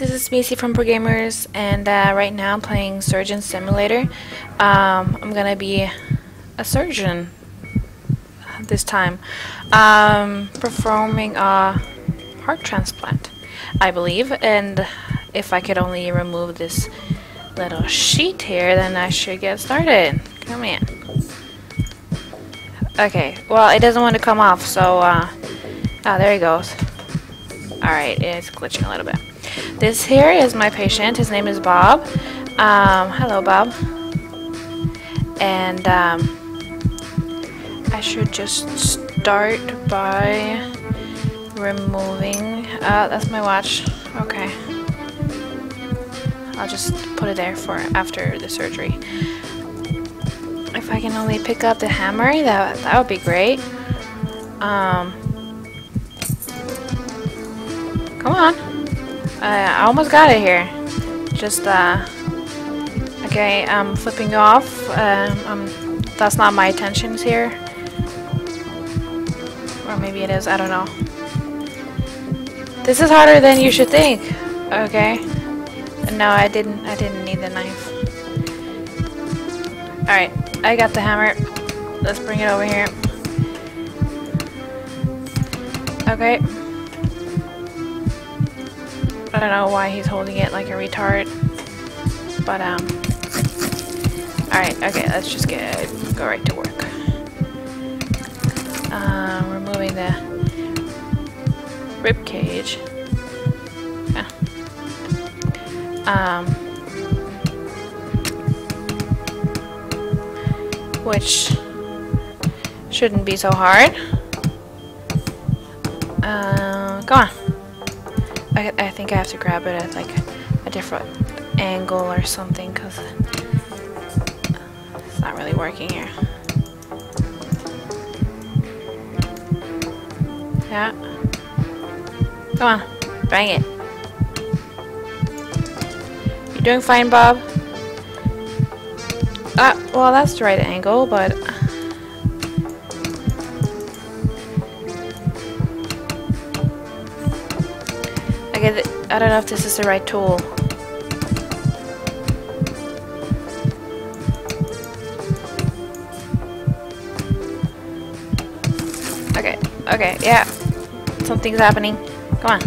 this is Mici from ProGamers, and uh, right now I'm playing Surgeon Simulator. Um, I'm gonna be a surgeon this time, um, performing a heart transplant, I believe. And if I could only remove this little sheet here, then I should get started. Come in. Okay, well, it doesn't want to come off, so, uh, ah, there he goes. Alright, it's glitching a little bit. This here is my patient. His name is Bob. Um, hello, Bob. And um, I should just start by removing. Uh, that's my watch. Okay. I'll just put it there for after the surgery. If I can only pick up the hammer, that that would be great. Um, come on. Uh, I almost got it here. Just, uh... Okay, I'm flipping off. Um, um, that's not my intentions here. Or maybe it is, I don't know. This is harder than you should think. Okay. No, I didn't, I didn't need the knife. Alright, I got the hammer. Let's bring it over here. Okay. I don't know why he's holding it like a retard. But, um... Alright, okay, let's just get go right to work. Um, removing the rib cage. Yeah. Um... Which shouldn't be so hard. Uh, go on. I, I think I have to grab it at like a different angle or something because it's not really working here. Yeah. Come on. Bang it. You're doing fine, Bob. Ah, uh, well, that's the right angle, but I don't know if this is the right tool. Okay, okay, yeah. Something's happening. Come on.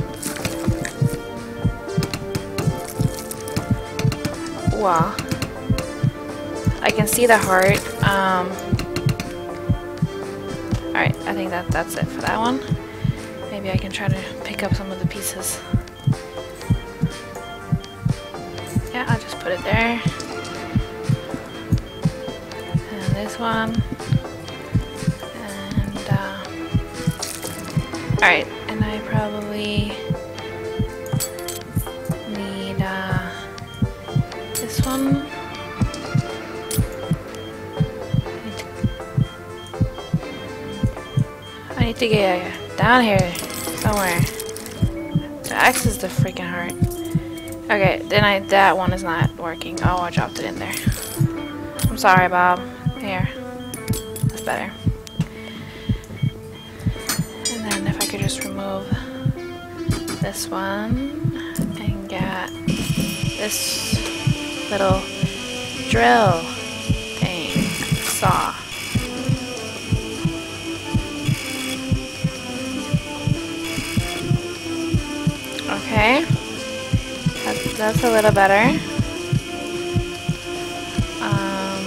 Wow. I can see the heart. Um, Alright, I think that that's it for that one. Maybe I can try to pick up some of the pieces. Yeah, I'll just put it there. And this one. And, uh, Alright, and I probably need, uh, this one. I need to get down here somewhere. Axe is the freaking heart. Okay, then I that one is not working. Oh, I dropped it in there. I'm sorry, Bob. Here. That's better. And then if I could just remove this one and get this little drill thing, saw. That's a little better. Um,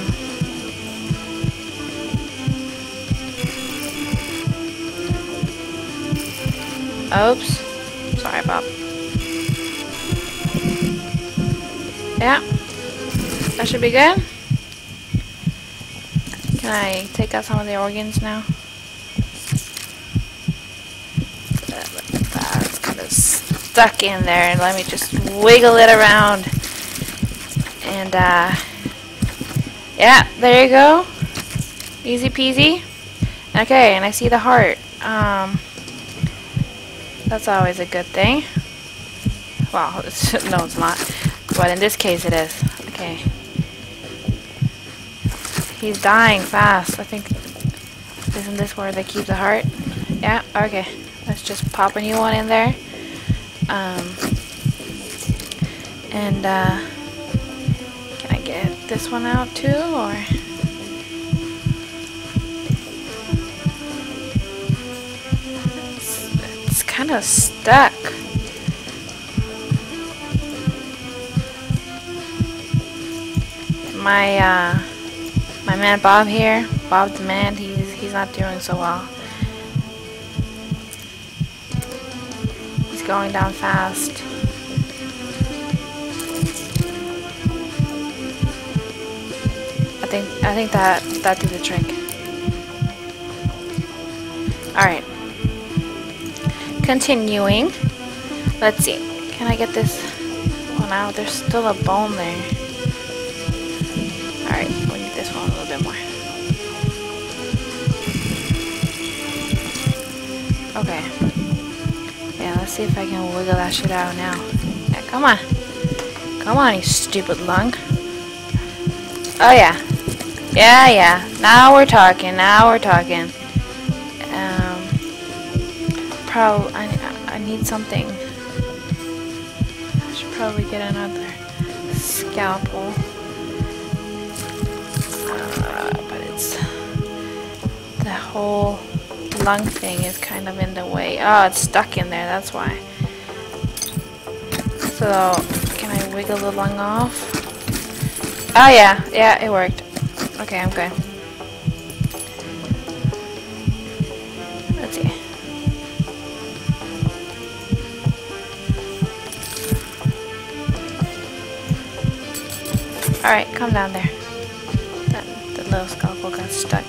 oops. Sorry, Bob. Yeah. That should be good. Can I take out some of the organs now? Stuck in there and let me just wiggle it around. And uh, yeah there you go. Easy peasy. Okay and I see the heart. Um, that's always a good thing. Well no it's not. But in this case it is. Okay. He's dying fast I think. Isn't this where they keep the heart? Yeah okay. Let's just pop a new one in there um, And uh, can I get this one out too, or? It's, it's kind of stuck. My uh, my man Bob here, Bob the man, he's he's not doing so well. Going down fast. I think I think that that did the trick. Alright. Continuing. Let's see. Can I get this one out? There's still a bone there. Let's see if I can wiggle that shit out now. Yeah, come on. Come on, you stupid lung. Oh yeah. Yeah, yeah. Now we're talking. Now we're talking. Um, probably I, I need something. I should probably get another scalpel. Uh, but it's the whole lung thing is kind of in the way. Oh, it's stuck in there. That's why. So, can I wiggle the lung off? Oh yeah, yeah, it worked. Okay, I'm good. Let's see. Alright, come down there. That, the little scalpel got stuck.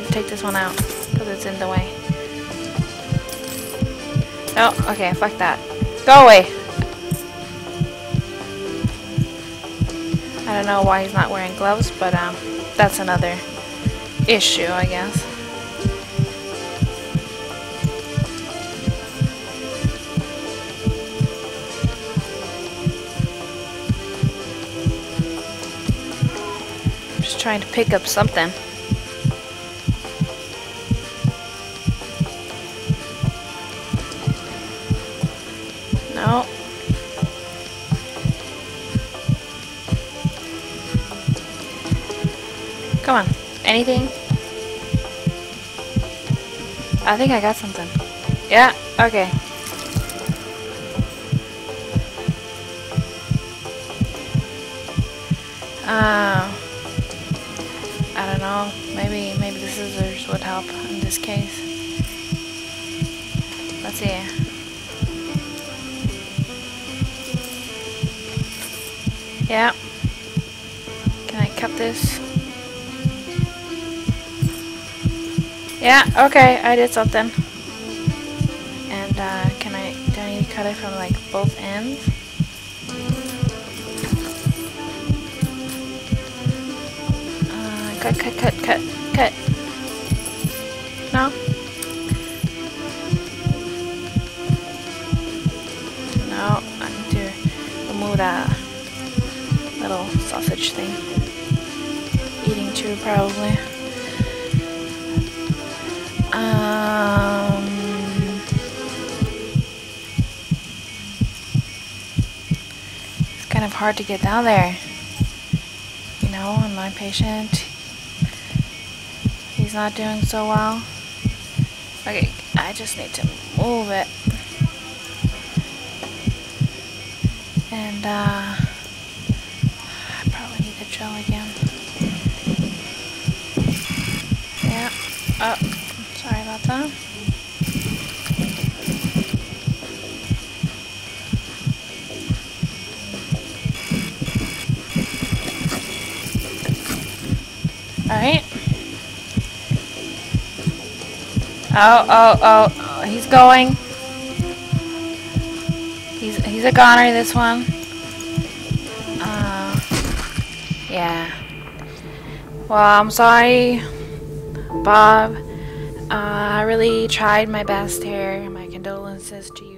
Need to take this one out, because it's in the way. Oh, okay, fuck that. Go away! I don't know why he's not wearing gloves, but um, that's another issue, I guess. I'm Just trying to pick up something. Come on. Anything? I think I got something. Yeah, okay. Uh, I don't know. Maybe maybe the scissors would help in this case. Let's see. Yeah. Can I cut this? Yeah, okay, I did something. And uh, can I, do I need to cut it from like both ends? Uh, cut, cut, cut, cut, cut. No? No, I need to remove that little sausage thing. Eating too, probably. It's kind of hard to get down there. You know, and my patient, he's not doing so well. Okay, I just need to move it. And, uh, I probably need the drill again. Yeah. Oh, Alright. Oh, oh, oh, oh, he's going. He's he's a goner, this one. Uh, yeah. Well, I'm sorry, Bob. Uh, I really tried my best here. My condolences to you.